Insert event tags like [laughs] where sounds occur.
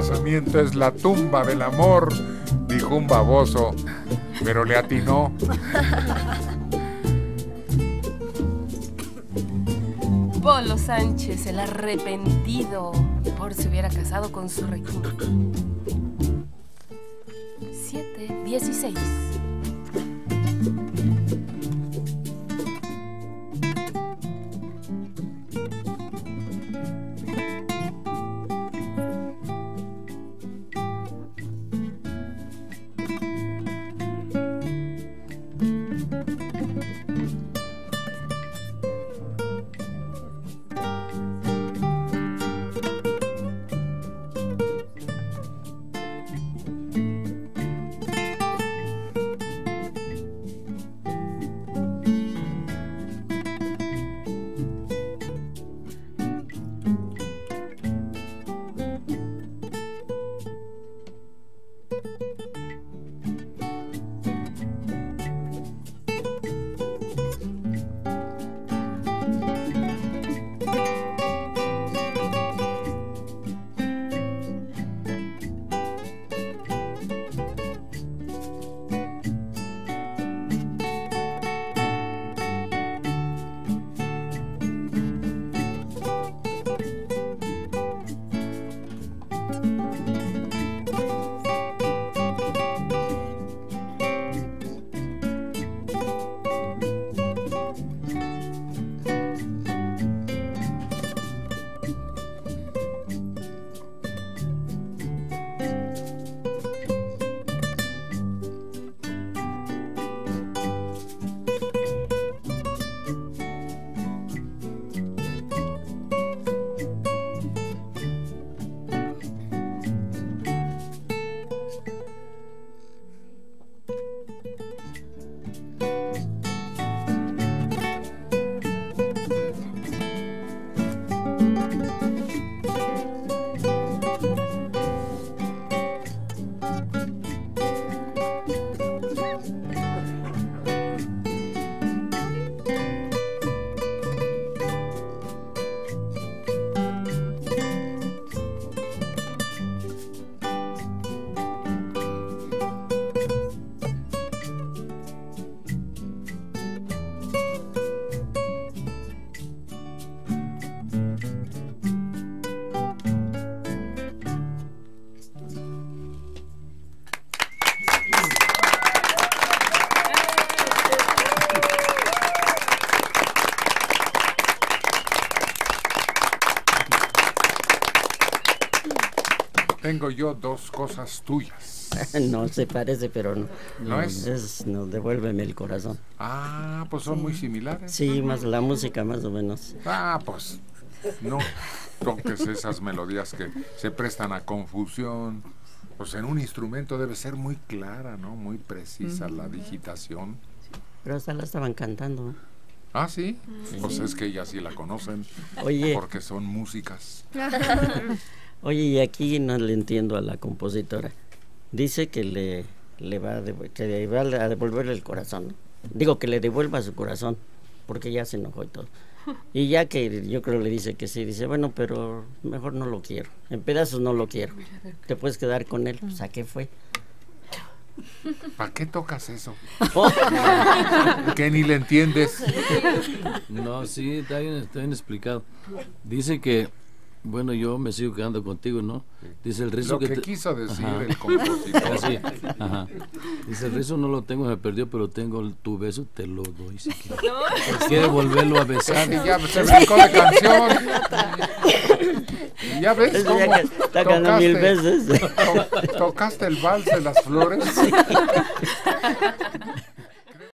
casamiento es la tumba del amor, dijo un baboso, pero le atinó. Polo Sánchez, el arrepentido, por si hubiera casado con su Regina. 7, 16. Tengo yo dos cosas tuyas. [laughs] no se parece, pero no. ¿No es? No, devuélveme el corazón. Ah, pues son muy similares. Sí, más la música más o menos. Ah, pues no toques esas melodías que se prestan a confusión. Pues en un instrumento debe ser muy clara, ¿no? Muy precisa la digitación. Pero hasta la estaban cantando. Ah, ¿sí? Pues es que ellas sí la conocen. Oye. Porque son músicas. [laughs] Oye, y aquí no le entiendo a la compositora. Dice que le, le va, a que le va a devolver el corazón. Digo que le devuelva su corazón, porque ya se enojó y todo. Y ya que yo creo le dice que sí, dice, bueno, pero mejor no lo quiero. En pedazos no lo quiero. Te puedes quedar con él. Pues, ¿a qué fue? ¿Para qué tocas eso? [laughs] que ni le entiendes. No, sí, está bien, está bien explicado. Dice que bueno, yo me sigo quedando contigo, ¿no? Dice el rizo lo que, quiso decir el [laughs] compositor. Sí, ajá. Dice el rizo no lo tengo, me perdió, pero tengo tu beso, te lo doy. Si quieres, si quiere volverlo a besar. Sí, ya se brincó de canción. ya ves cómo tocaste, mil veces. tocaste el vals de las flores.